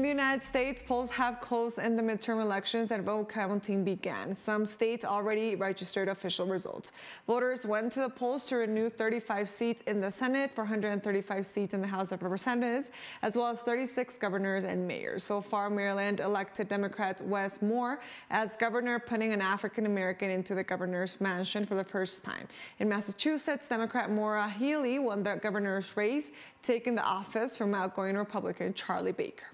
In the United States, polls have closed in the midterm elections and vote counting began. Some states already registered official results. Voters went to the polls to renew 35 seats in the Senate, 435 seats in the House of Representatives, as well as 36 governors and mayors. So far, Maryland elected Democrat Wes Moore as governor, putting an African American into the governor's mansion for the first time. In Massachusetts, Democrat Maura Healey won the governor's race, taking the office from outgoing Republican Charlie Baker.